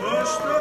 Ну что?